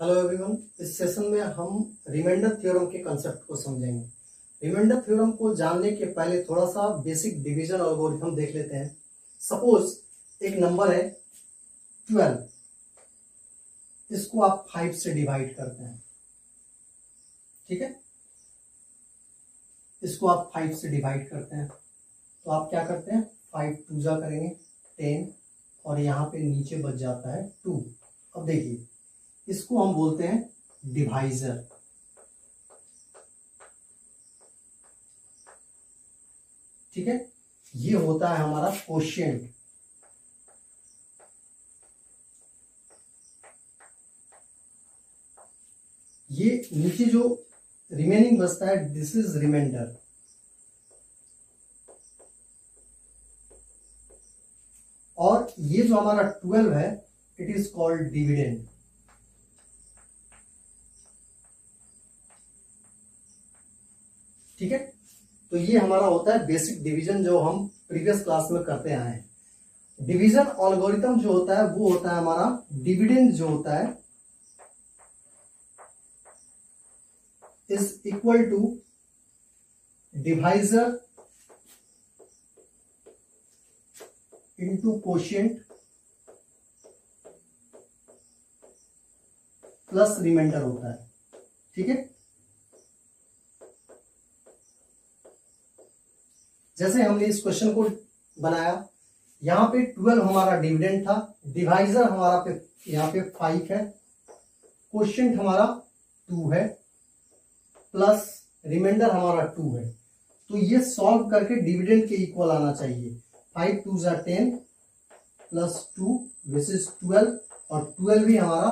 Hello everyone इस session में हम रिमाइंडर थ्योरम के कंसेप्ट को समझेंगे। रिमाइंडर थ्योरम को जानने के पहले थोड़ा सा बेसिक डिवीज़न एल्गोरिथम देख लेते हैं। सपोज़ एक नंबर है ट्वेल्व इसको आप फाइव से डिवाइड करते हैं। ठीक है? इसको आप फाइव से डिवाइड करते हैं। तो आप क्या करते हैं? फाइव टू जा करेंगे टेन और यहाँ पे नीचे बच जाता है टू अब देखिए। इसको हम बोलते हैं? डिवाइजर ठीक है? ये होता है हमारा क्वेश्चन ये नीचे जो रिमेनिंग बचता है दिस इज़ रिमाइंडर और ये जो हमारा ट्वेल्व है इट इज़ कॉल्ड डिविडेंड ठीक है? तो ये हमारा होता है बेसिक डिवीज़न जो हम प्रीवियस क्लास में करते आए हैं। डिवीज़न ऑलगोरिथम जो होता है, वो होता है हमारा डिविडेंड जो होता है is equal to divisor into quotient plus remainder होता है। ठीक है? जैसे हमने इस क्वेश्चन को बनाया, यहाँ पे ट्वेल्व हमारा डिविडेंड था डिवाइजर हमारा पे, यहाँ पे फाइव है क्वेश्चन हमारा टू है प्लस रिमाइंडर हमारा टू है। तो ये सॉल्व करके डिविडेंड के इक्वल आना चाहिए। Five two jar ten plus two which is twelve और ट्वेल्व भी हमारा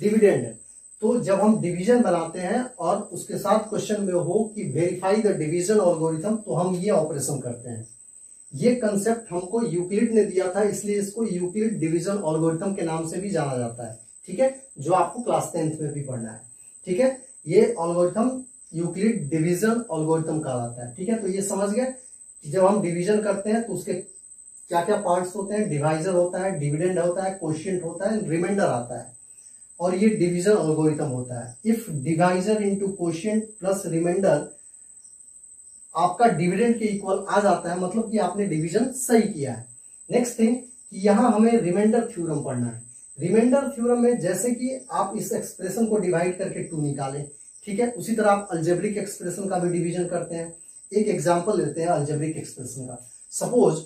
डिविडेंड है। तो जब हम डिवीज़न बनाते हैं और उसके साथ क्वेश्चन में हो कि वेरीफाई द डिवीज़न ऑलगोरिथम तो हम ये ऑपरेशन करते हैं। ये कंसेप्ट हमको यूक्लिड ने दिया था, इसलिए इसको यूक्लिड डिवीज़न ऑलगोरिथम के नाम से भी जाना जाता है। ठीक है? जो आपको क्लास टेंथ में भी पढ़ना है। ठीक है? ये ऑलगोरिथम यूक्लिड डिवीज़न ऑलगोरिथम कहलाता है। ठीक है? तो ये समझ गए कि जब हम डिवीज़न करते हैं तो उसके क्या क्या पार्ट्स होते हैं? डिवाइजर होता है डिविडेंड होता है क्वेश्चन होता है रिमाइंडर आता है। और ये डिवीज़न अल्गोरिथम होता है। If divisor into quotient plus remainder आपका डिविडेंड के इक्वल आ जाता है मतलब कि आपने डिवीज़न सही किया है। नेक्स्ट थिंग कि यहाँ हमें रिमाइंडर थ्योरम पढ़ना है। रिमाइंडर थ्योरम में जैसे कि आप इस एक्सप्रेशन को डिवाइड करके टू निकालें, ठीक है? उसी तरह आप अल्जेब्रिक एक्सप्रेशन का भी डिवीज़न करते हैं। एक एग्ज़ाम्पल लेते हैं अल्जेब्रिक एक्सप्रेशन का। Suppose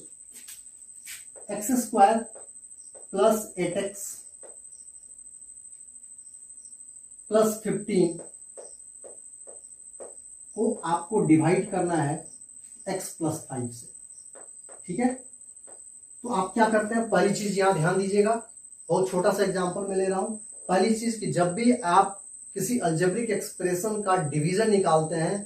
x square plus eight x plus fifteen को आपको डिवाइड करना है एक्स प्लस फाइव से। ठीक है? तो आप क्या करते हैं? पहली चीज़ यहाँ ध्यान दीजिएगा। बहुत छोटा सा एग्जांपल मैं ले रहा हूँ। पहली चीज़ कि जब भी आप किसी अल्जेब्रिक एक्सप्रेशन का डिवीज़न निकालते हैं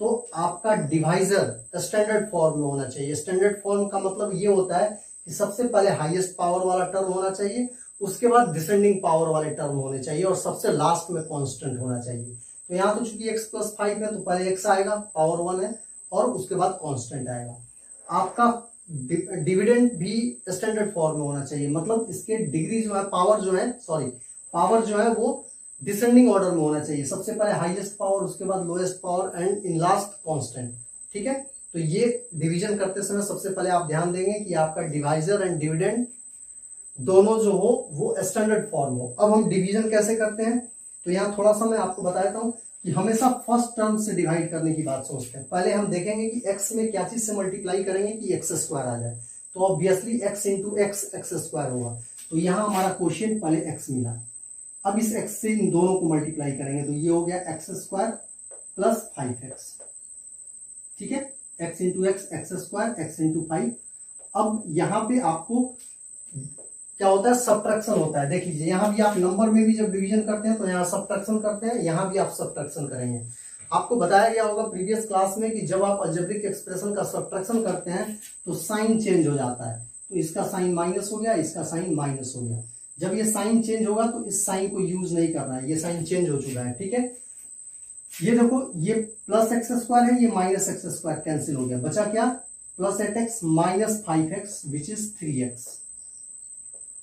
तो आपका डिवाइजर स्टैंडर्ड फॉर्म में होना चाहिए। स्टैंडर्ड फॉर्म का मतलब ये होता है कि सबसे पहले हाईएस्ट पावर वाला टर्म होना चाहिए उसके बाद डिसेंडिंग पावर वाले टर्म होने चाहिए और सबसे लास्ट में कांस्टेंट होना चाहिए। तो यहाँ तो चूँकि एक्स प्लस फाइव है तो पहले एक्स आएगा पावर वन है, और उसके बाद कांस्टेंट आएगा। आपका डिविडेंड भी स्टैंडर्ड फॉर्म में होना चाहिए। मतलब इसके डिग्री जो है पावर जो है सॉरी पावर जो है वो डिसेंडिंग ऑर्डर में होना चाहिए। सबसे पहले हाईएस्ट पावर उसके बाद lowest power and in last constant ठीक है? तो ये डिवीज़न करते समय सबसे पहले आप ध्यान देंगे कि आपका डिवाइजर एंड डिविडेंड दोनों जो हो, वो स्टैंडर्ड फॉर्म हो। अब हम डिवीज़न कैसे करते हैं? तो यहाँ थोड़ा सा मैं आपको बताता हूँ कि हमेशा फ़र्स्ट टर्म से डिवाइड करने की बात सोचते हैं। पहले हम देखेंगे कि एक्स में क्या चीज़ से मल्टीप्लाई करेंगे कि एक्स स्क्वायर आ जाए। तो obviously x into x x square होगा। तो यहाँ हमारा क्वेश्चन पहले एक्स मिला। अब इस एक्स से इन दोनों को मल्टीप्लाई करेंगे तो ये हो गया x square plus five x ठीक है? X into x x square x into five अब यहाँ पे आपको क्या होता है? सब्ट्रैक्शन होता है। देख लीजिए, यहाँ भी आप नंबर में भी जब डिवीज़न करते हैं तो यहाँ सब्ट्रैक्शन करते हैं, यहाँ भी आप सब्ट्रैक्शन करेंगे। आपको बताया गया होगा प्रीवियस क्लास में कि जब आप अल्जेब्रिक एक्सप्रेशन का सब्ट्रैक्शन करते हैं तो साइन चेंज हो जाता है। तो इसका साइन माइनस हो गया, इसका साइन माइनस हो गया। जब ये साइन चेंज होगा तो इस साइन को यूज़ नहीं करना है। ये साइन चेंज हो चुका है, ठीक है? ये देखो, ये प्लस एक्स स्क्वायर है, ये माइनस एक्स स्क्वायर कैंसिल हो गया। बचा क्या? Plus eight x minus five x which is three x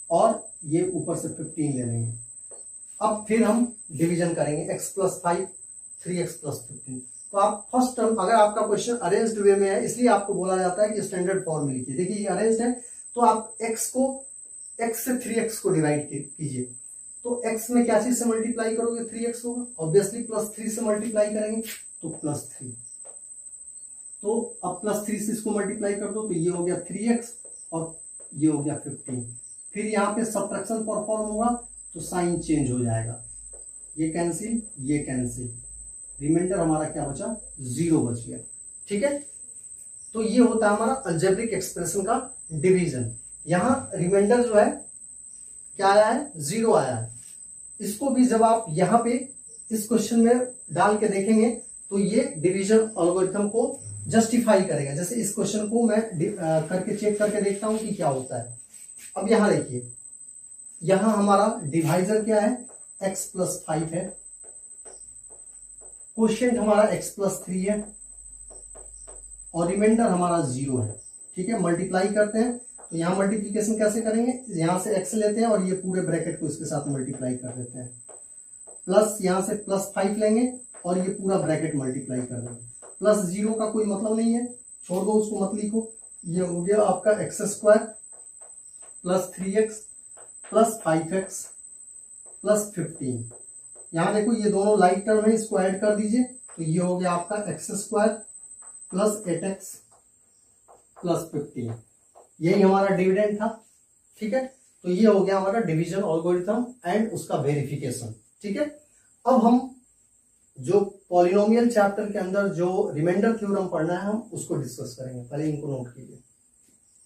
और ये ऊपर से फिफ्टीन ले लेंगे। अब फिर हम डिवीज़न करेंगे x plus five three x plus fifteen तो आप फ़र्स्ट टर्म अगर आपका क्वेश्चन अरेंज्ड वे में है, इसलिए आपको बोला जाता है कि स्टैंडर्ड फॉर्म में लिखिए। देखिए, ये अरेंज्ड है तो आप एक्स को एक्स से थ्री एक्स को डिवाइड कीजिए। तो एक्स में क्या चीज़ से मल्टीप्लाई करोगे? थ्री एक्स होगा। ऑब्वियसली प्लस थ्री से मल्टीप्लाई करेंगे तो प्लस थ्री तो अब प्लस थ्री से इसको मल्टीप्लाई कर दो तो ये हो गया थ्री एक्स और ये हो गया फिफ्टीन फिर यहाँ पे सब्ट्रैक्शन परफॉर्म होगा तो साइन चेंज हो जाएगा। ये कैंसिल ये कैंसिल रिमाइंडर हमारा क्या बचा? ज़ीरो बच गया। ठीक है? तो ये होता है हमारा अल्जेब्रिक एक्सप्रेशन का डिवीज़न यहाँ रिमाइंडर जो है, क्या आया है? ज़ीरो आया है। इसको भी जब आप यहाँ पे इस क्वेश्चन में डाल के देखेंगे तो ये डिवीज़न अल्गोरिथम को जस्टिफाई करेगा। जैसे इस क्वेश्चन को मैं करके चेक करके देखता हूँ कि क्या होता है। अब यहाँ देखिए, यहाँ हमारा डिवाइजर क्या है? एक्स प्लस फाइव है। क्वेश्चन हमारा एक्स प्लस थ्री है। और रिमाइंडर हमारा ज़ीरो है। ठीक है मल्टीप्लाई करते हैं। तो यहाँ मल्टीप्लीकेशन कैसे करेंगे? यहाँ से एक्स लेते हैं और ये पूरे ब्रैकेट को इसके साथ मल्टीप्लाई कर देते हैं। प्लस यहाँ से प्लस फाइव लेंगे और ये पूरा ब्रैकेट मल्टीप्लाई कर देंगे। प्लस ज़ीरो का कोई मतलब नहीं है। छोड़ दो उसको मत लिखो। ये हो गया आपका x square plus three x plus five x plus fifteen यहाँ देखो ये दोनों लाइट टर्म है, इसको ऐड कर दीजिए। तो ये हो गया आपका x square plus eight x plus fifteen यही हमारा डिविडेंड था, ठीक है? तो ये हो गया हमारा डिवीज़न ऑलगोरिथम एंड उसका वेरिफिकेशन ठीक है? अब हम जो पॉलिनोमियल चैप्टर के अंदर जो रिमाइंडर थ्योरम पढ़ना है, हम उसको डिस्कस करेंगे। पहले इनको नोट कीजिए।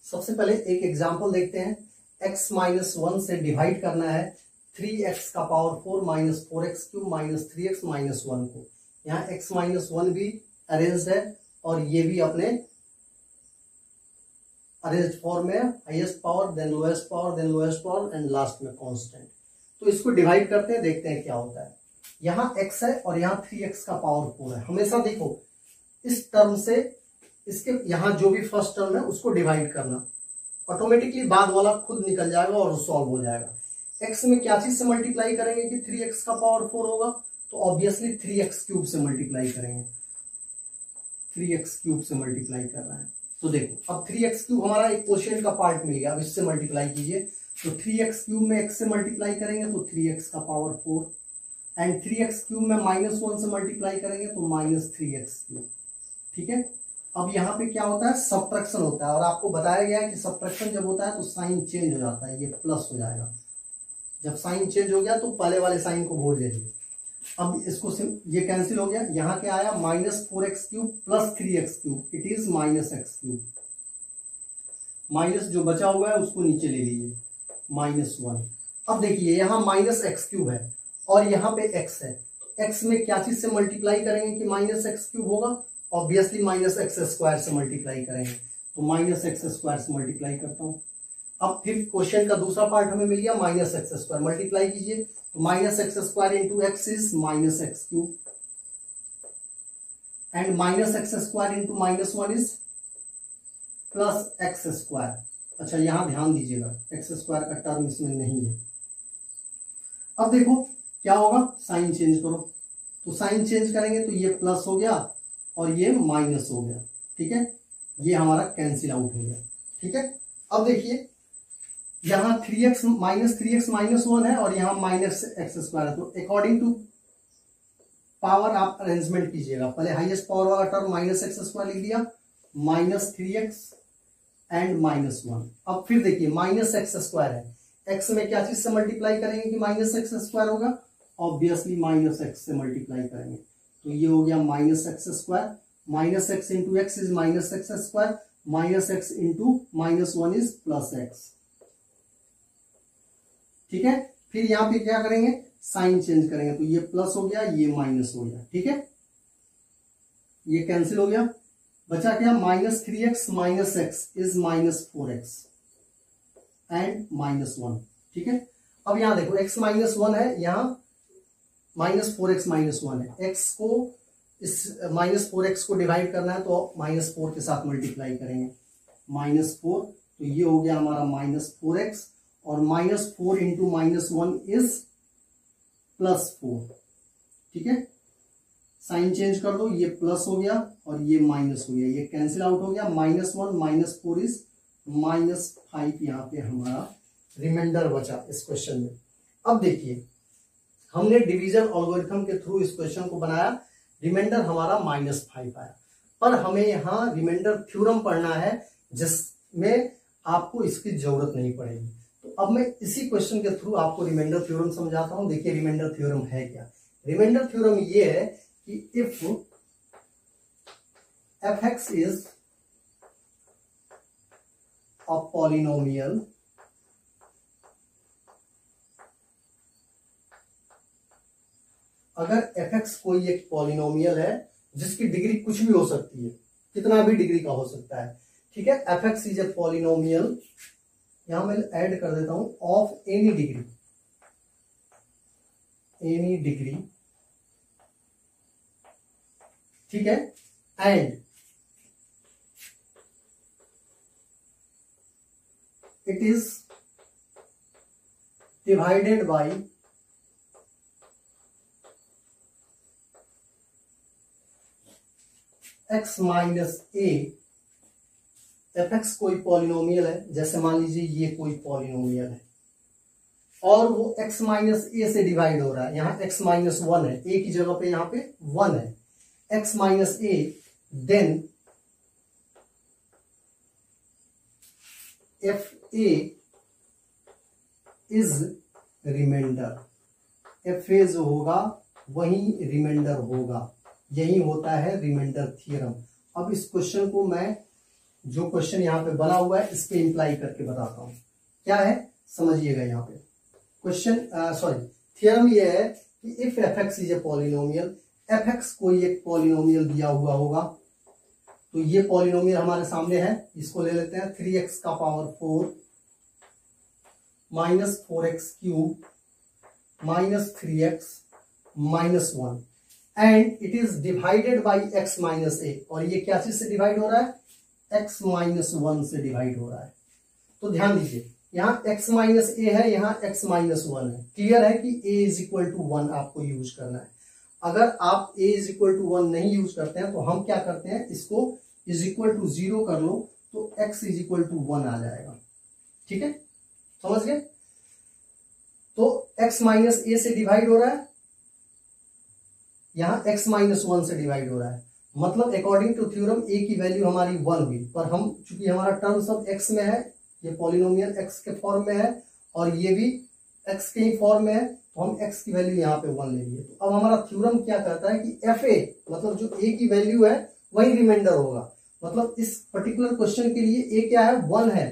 सबसे पहले एक एग्जांपल देखते हैं। X माइनस वन से डिवाइड करना है थ्री एक्स का power four minus four x cube minus three x minus one को। यहाँ एक्स माइनस वन भी अरेंज है और ये भी अपने अरेंज फॉर्म में highest power then lowest power then lowest power and last में कांस्टेंट तो इसको डिवाइड करते हैं, देखते हैं क्या होता है। यहाँ x है और यहाँ थ्री एक्स का पावर फोर है। हमेशा देखो, इस टर्म से इसके यहाँ जो भी फ़र्स्ट टर्म है, उसको डिवाइड करना। ऑटोमेटिकली बाद वाला खुद निकल जाएगा और सॉल्व हो जाएगा। एक्स में क्या चीज़ से मल्टीप्लाई करेंगे कि थ्री एक्स का पावर फोर होगा तो ऑब्वियसली थ्री एक्स क्यूब से मल्टीप्लाई करेंगे। थ्री एक्स क्यूब से मल्टीप्लाई कर रहा है। तो देखो, अब थ्री एक्स क्यूब हमारा एक क्वेश्चन का पार्ट मिल गया, अब इससे मल्टीप्लाई कीजिए। तो थ्री एक्स क्यूब में एक्स से मल्टीप्लाई करेंगे तो थ्री एक्स का power four and three x cube में माइनस वन से मल्टीप्लाई करेंगे तो माइनस थ्री एक्स क्यूब ठीक है? अब यहाँ पे क्या होता है? सब्ट्रैक्शन होता है। और आपको बताया गया है कि सब्ट्रैक्शन जब होता है तो साइन चेंज हो जाता है। ये प्लस हो जाएगा। जब साइन चेंज हो गया तो पहले वाले साइन को भूल जाइए। अब इसको ये कैंसिल हो गया। यहाँ क्या आया? Minus four x cube plus three x cube it is minus x cube minus जो बचा हुआ है, उसको नीचे ले लीजिए। माइनस वन अब देखिए, यहाँ माइनस एक्स क्यूब है। और यहाँ पे एक्स है। एक्स में क्या चीज़ से मल्टीप्लाई करेंगे कि माइनस एक्स क्यूब होगा? ऑब्वियसली माइनस एक्स स्क्वायर से मल्टीप्लाई करेंगे तो माइनस एक्स स्क्वायर से मल्टीप्लाई करता हूँ। अब फिर क्वेश्चन का दूसरा पार्ट हमें मिल गया माइनस एक्स स्क्वायर मल्टीप्लाई कीजिए। तो minus x square into x is minus x cube and minus x square into minus one is plus x square अच्छा यहाँ ध्यान दीजिएगा एक्स स्क्वायर का टर्म इसमें नहीं है। अब देखो, क्या होगा? साइन चेंज करो। तो साइन चेंज करेंगे तो ये प्लस हो गया। और ये माइनस हो गया, ठीक है? ये हमारा कैंसिल आउट हो गया, ठीक है? अब देखिए, यहाँ three x minus three x minus one है और यहाँ माइनस एक्स स्क्वायर है तो अकॉर्डिंग टू पावर आप अरेंजमेंट कीजिएगा। पहले हाईएस्ट पावर वाला टर्म माइनस एक्स स्क्वायर लिख दिया minus three x and minus one अब फिर देखिए माइनस एक्स स्क्वायर है। एक्स में क्या चीज़ से मल्टीप्लाई करेंगे कि माइनस एक्स स्क्वायर होगा? ऑब्वियसली माइनस एक्स से मल्टीप्लाई करेंगे। तो ये हो गया minus x square, minus x into x is minus x square, minus x into minus one is plus x ठीक है? फिर यहाँ पे क्या करेंगे? साइन चेंज करेंगे। तो ये प्लस हो गया, ये माइनस हो गया। ठीक है? ये कैंसिल हो गया। बचा क्या? Minus three x minus x is minus four x and minus one ठीक है? अब यहाँ देखो एक्स माइनस वन है, यहाँ minus four x minus one है। एक्स को इस, माइनस फोर एक्स को डिवाइड करना है तो माइनस फोर के साथ मल्टीप्लाई करेंगे। माइनस फोर तो ये हो गया हमारा माइनस फोर एक्स और minus four into minus one is plus four. ठीक है? साइन चेंज कर दो, ये प्लस हो गया और ये माइनस हो गया। ये कैंसिल आउट हो गया। Minus one, minus four is minus five यहाँ पे हमारा रिमाइंडर बचा इस क्वेश्चन में। अब देखिए हमने डिवीज़न ऑलगोरिथम के थ्रू इस क्वेश्चन को बनाया रिमाइंडर हमारा माइनस फाइव आया। पर हमें यहाँ रिमाइंडर थ्योरम पढ़ना है, जिसमें आपको इसकी ज़रूरत नहीं पड़ेगी। तो अब मैं इसी क्वेश्चन के थ्रू आपको रिमाइंडर थ्योरम समझाता हूँ। देखिए रिमाइंडर थ्योरम है क्या? रिमाइंडर थ्योरम ये है कि if f x is a polynomial अगर एफ़ एक्स कोई एक पॉलिनोमियल है, जिसकी डिग्री कुछ भी हो सकती है, कितना भी डिग्री का हो सकता है, ठीक है? F x is a polynomial यहाँ मैं ऐड कर देता हूँ of any degree any degree ठीक है? And it is divided by x minus a f x कोई पॉलिनोमियल है, जैसे मान लीजिए ये कोई पॉलिनोमियल है। और वो x माइनस ए से डिवाइड हो रहा है, यहाँ x माइनस वन है ए की जगह पे यहाँ पे वन है। X minus a then f a is remainder f a जो होगा, वही रिमाइंडर होगा। यही होता है रिमाइंडर थियरम अब इस क्वेश्चन को मैं जो क्वेश्चन यहाँ पे बना हुआ है इस पे इंप्लाई करके बताता हूँ। क्या है? समझिएगा यहाँ पे। क्वेश्चन सॉरी थियरम ये है कि if f x is a polynomial f x कोई एक पॉलिनोमियल दिया हुआ होगा। तो ये पॉलिनोमियल हमारे सामने है, इसको ले लेते हैं। थ्री एक्स का power four minus four x cube minus three x minus one and it is divided by x minus a और ये क्या चीज़ से डिवाइड हो रहा है? एक्स माइनस वन से डिवाइड हो रहा है। तो ध्यान दीजिए, यहाँ x माइनस ए है, यहाँ x माइनस वन है। क्लियर है कि a is equal to one आपको यूज़ करना है। अगर आप a is equal to one नहीं यूज़ करते हैं तो हम क्या करते हैं? इसको इज़ इक्वल टू ज़ीरो कर लो तो x is equal to one आ जाएगा। ठीक है? समझ गए? तो x माइनस ए से डिवाइड हो रहा है यहाँ x माइनस वन से डिवाइड हो रहा है। मतलब अकॉर्डिंग टू थ्योरम a की वैल्यू हमारी वन हुई। पर हम, चूँकि हमारा टर्म सब x में है, ये पॉलिनोमियल x के फॉर्म में है, और ये भी x के ही फॉर्म में है तो हम x की वैल्यू यहाँ पे वन ले लिए। तो अब हमारा थ्योरम क्या कहता है कि एफ़ ए मतलब जो a की वैल्यू है, वही रिमाइंडर होगा। मतलब इस पर्टिकुलर क्वेश्चन के लिए a क्या है? वन है।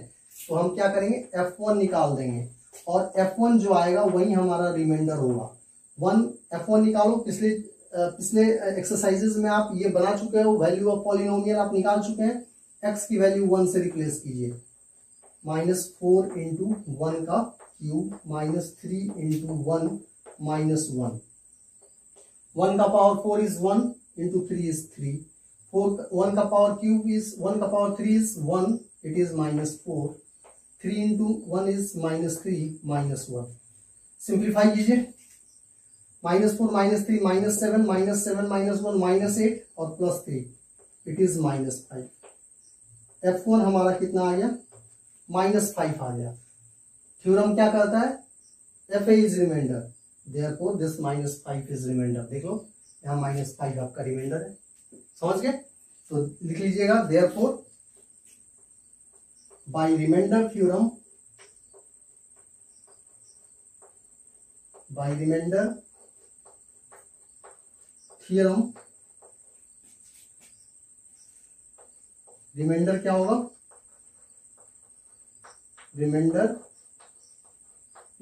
तो हम क्या करेंगे? एफ़ वन निकाल देंगे। और एफ़ वन जो आएगा, वही हमारा रिमाइंडर होगा। वन एफ़ वन निकालो पिछले पिछले एक्सरसाइजेज में आप ये बना चुके हो वैल्यू ऑफ़ पॉलिनोमियल आप निकाल चुके हैं एक्स की वैल्यू वन से रिप्लेस कीजिए। माइनस फोर इंटू वन का cube minus three into one minus one one का power four is one into three is three four one का पावर क्यूब इज़ वन का power three is one it is minus four three into one is minus three minus one simplify कीजिए। Minus four, minus three, minus seven minus seven, minus one, minus eight और plus three. It is minus five f one हमारा कितना आ गया? Minus five आ गया। Theorem क्या कहता है? F a is remainder therefore this minus five is remainder देख लो, यहाँ माइनस फाइव आपका रिमाइंडर है। समझ गए? तो लिख लीजिएगा therefore by remainder theorem by remainder theorem remainder क्या होगा? Remainder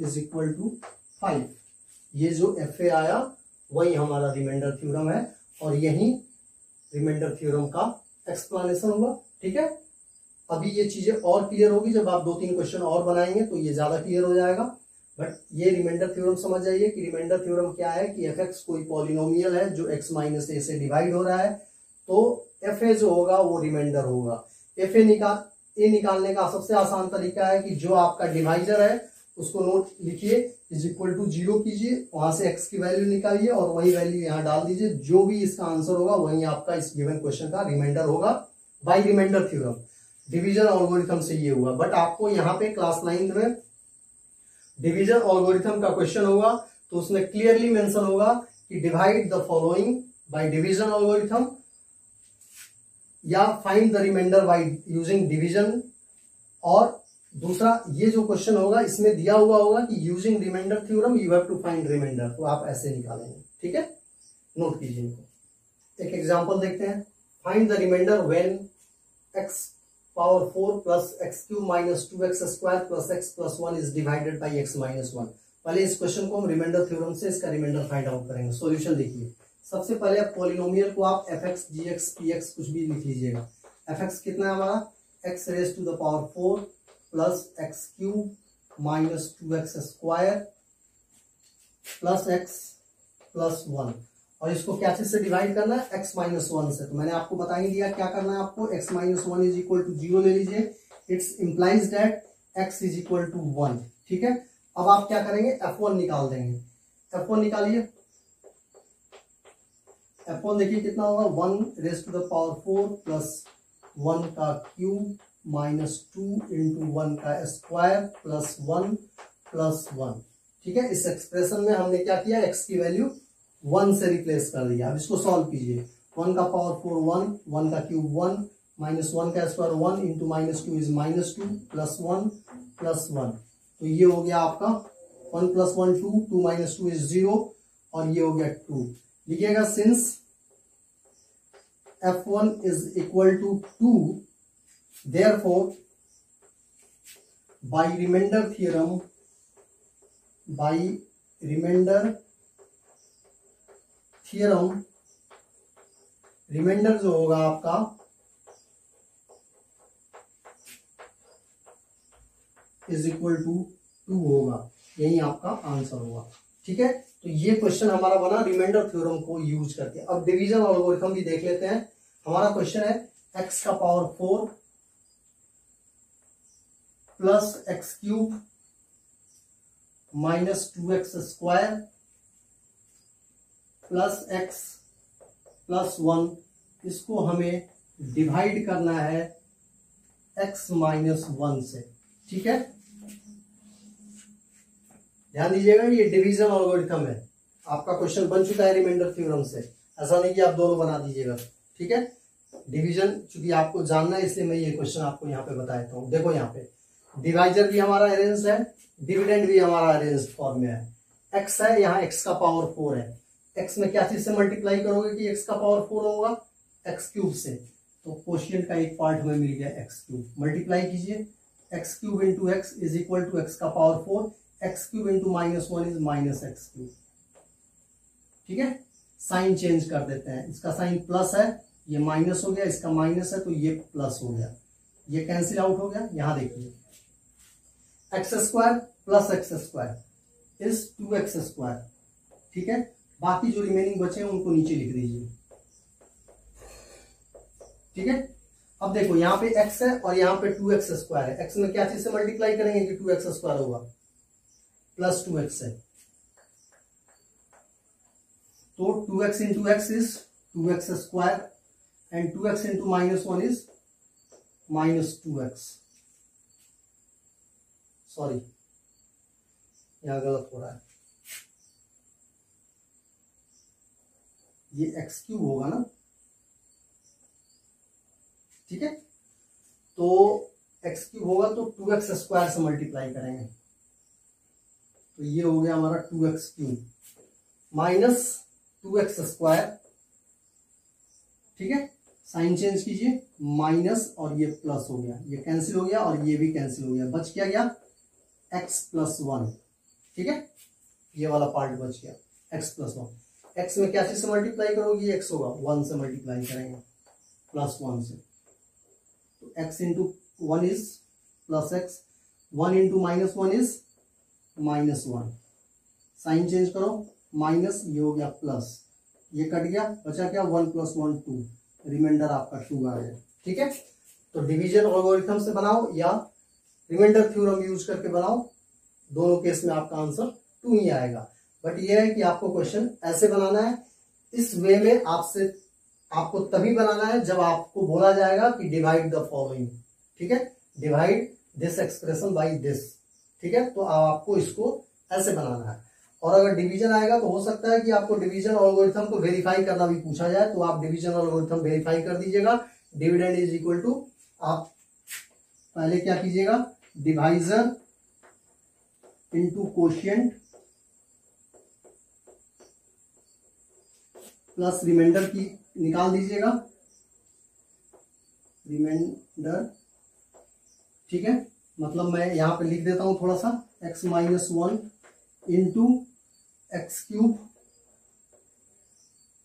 is equal to five ये जो एफ़ ए आया, वही हमारा रिमाइंडर थ्योरम है और यही रिमाइंडर थ्योरम का एक्सप्लेनेशन होगा, ठीक है? अभी ये चीज़ें और क्लियर होगी, जब आप दो तीन क्वेश्चन और बनाएँगे तो ये ज़्यादा क्लियर हो जाएगा। बट ये रिमाइंडर थ्योरम समझ जाइए कि रिमाइंडर थ्योरम क्या है कि एफ़ एक्स कोई पॉलिनोमियल है जो एक्स माइनस ए से डिवाइड हो रहा है तो एफ़ ए जो होगा वो रिमाइंडर होगा। एफ़ ए निकाल ए निकालने का सबसे आसान तरीका है कि जो आपका डिवाइजर है, उसको नोट लिखिए इज़ इक्वल टू ज़ीरो कीजिए, वहाँ से एक्स की वैल्यू निकालिए और वही वैल्यू यहाँ डाल दीजिए। जो भी इसका आंसर होगा, वही आपका इस गिवन क्वेश्चन का रिमाइंडर होगा by remainder theorem division algorithm से ये हुआ। बट आपको यहाँ पे क्लास नाइन्थ में डिवीज़न ऑलगोरिथम का क्वेश्चन होगा तो उसमें क्लियरली मेंशन होगा कि divide the following by division algorithm या find the remainder by using division और दूसरा, ये जो क्वेश्चन होगा, इसमें दिया हुआ होगा कि using remainder theorem you have to find remainder तो आप ऐसे निकालेंगे, ठीक है? नोट कीजिए इनको। एक एग्जांपल देखते हैं। Find the remainder when x power four plus x cube minus two x square plus x plus one is divided by x minus one पहले इस क्वेश्चन को हम रिमाइंडर थ्योरम से इसका रिमाइंडर फाइंड आउट करेंगे। Solution देखिए। सबसे पहले आप पोलिनोमियल को आप f x g x p x कुछ भी लिख लीजिएगा। एफ़ एक्स कितना है हमारा? X raise to the power four plus x cube minus two x square plus x plus one और इसको चीज़ से डिवाइड करना है? एक्स माइनस वन से। तो मैंने आपको बता ही दिया क्या करना है आपको? X minus one is equal to zero ले लीजिए। It's implies that x is equal to one ठीक है? अब आप क्या करेंगे? एफ़ वन निकाल देंगे। एफ़ वन निकालिए। एफ़ वन देखिए कितना होगा? One raise to the power four plus one का cube minus two into one का square plus one plus one ठीक है? इस एक्सप्रेशन में हमने क्या किया? एक्स की वैल्यू वन से रिप्लेस कर दिया। अब इसको सॉल्व कीजिए। वन का पावर फोर वन वन का क्यूब वन माइनस वन का square one into minus two is minus two plus one plus one तो ये हो गया आपका one plus one two two minus two is zero और ये हो गया टू लिखिएगा since f one is equal to two therefore by remainder theorem by remainder theorem remainder जो होगा आपका इज़ इक्वल टू टू होगा। यही आपका आंसर होगा। ठीक है? तो ये क्वेश्चन हमारा बना रिमाइंडर थ्योरम को यूज़ करके। अब डिवीज़न और भी देख लेते हैं। हमारा क्वेश्चन है एक्स का power four plus x cube minus two x square plus x plus one, इसको हमें डिवाइड करना है एक्स माइनस वन से, ठीक है? ध्यान दीजिएगा, ये डिवीज़न ऑलगोरिथम है। आपका क्वेश्चन बन चुका है रिमाइंडर थ्योरम से। ऐसा नहीं कि आप दोनों बना दीजिएगा, ठीक है? डिवीज़न चूँकि आपको जानना है, इसलिए मैं ये क्वेश्चन आपको यहाँ पे बता देता हूँ। देखो यहाँ पे डिवाइजर भी हमारा अरेंज है डिविडेंड भी हमारा अरेंज फॉर्म में है। एक्स है, यहाँ एक्स का पावर फोर है। एक्स में क्या चीज़ से मल्टीप्लाई करोगे कि एक्स का पावर फोर होगा? एक्स क्यूब से। तो क्वेश्चन का एक पार्ट हमें मिल गया एक्स क्यूब मल्टीप्लाई कीजिए। X cube into x is equal to x का power four x cube into minus one is minus x cube ठीक है? साइन चेंज कर देते हैं। इसका साइन प्लस है। ये माइनस हो गया। इसका माइनस है। तो ये प्लस हो गया। ये कैंसिल आउट हो गया। यहाँ देखिए। X square plus x square is two x square ठीक है? बाकी जो रिमेनिंग बचे हैं, उनको नीचे लिख दीजिए। ठीक है? अब देखो, यहाँ पे x है और यहाँ पे टू एक्स स्क्वायर है। x में क्या चीज़ से मल्टीप्लाई करेंगे कि टू एक्स स्क्वायर होगा? प्लस टू एक्स है। तो two x into x is two x square and two x into minus one is minus two x sorry यहाँ गलत हो रहा है। ये एक्स क्यूब होगा ना? ठीक है? तो एक्स क्यूब होगा तो टू एक्स स्क्वायर से मल्टीप्लाई करेंगे। तो ये हो गया हमारा two x cube minus two x square ठीक है? साइन चेंज कीजिए। माइनस और ये प्लस हो गया। ये कैंसिल हो गया और ये भी कैंसिल हो गया। बच क्या गया? एक्स प्लस वन ठीक है? ये वाला पार्ट बच गया। एक्स प्लस वन एक्स में क्या से मल्टीप्लाई करोगे? एक्स होगा। वन से मल्टीप्लाई करेंगे। प्लस वन से। तो x into one is plus x one into minus one is minus one sign change करो। माइनस ये हो गया प्लस ये कट गया। बचा क्या? One plus one two reminder आपका टू आ गया। ठीक है? तो डिवीज़न ऑलगोरिथम से बनाओ या रिमाइंडर थ्योरम यूज़ करके बनाओ। दोनों केस में आपका आंसर टू ही आएगा। बट ये है कि आपको क्वेश्चन ऐसे बनाना है। इस वे में आपसे, आपको तभी बनाना है जब आपको बोला जाएगा कि डिवाइड द फॉलोइंग ठीक है? Divide this expression by this ठीक है? तो आपको इसको ऐसे बनाना है। और अगर डिवीज़न आएगा तो हो सकता है कि आपको डिवीज़न ऑलगोरिथम को वेरीफाई करना भी पूछा जाए तो आप डिवीज़न ऑलगोरिथम वेरीफाई कर दीजिएगा। डिविडेंड इज़ इक्वल टू आप पहले क्या कीजिएगा? Divisor into quotient plus reminder की निकाल दीजिएगा। रिमाइंडर ठीक है? मतलब मैं यहाँ पे लिख देता हूँ थोड़ा सा x minus one into x cube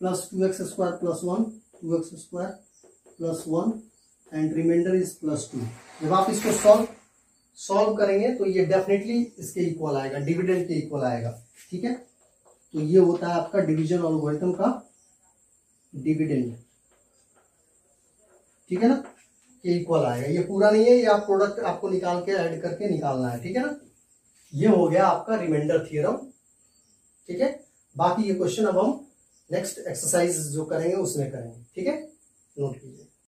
plus two x square plus one two x square plus one and reminder is plus two जब आप इसको सॉल्व सॉल्व करेंगे तो ये डेफिनेटली इसके इक्वल आएगा डिविडेंड के इक्वल आएगा, ठीक है? तो ये होता है आपका डिवीज़न ऑलगोरिथम का डिविडेंड। ठीक है ना? ये इक्वल आएगा। ये पूरा नहीं है, ये आप प्रोडक्ट आपको निकाल के ऐड करके निकालना है, ठीक है ना? ये हो गया आपका रिमाइंडर थियरम ठीक है? बाकी ये क्वेश्चन अब हम नेक्स्ट एक्सरसाइज जो करेंगे, उसमें करेंगे। ठीक है? नोट कीजिए।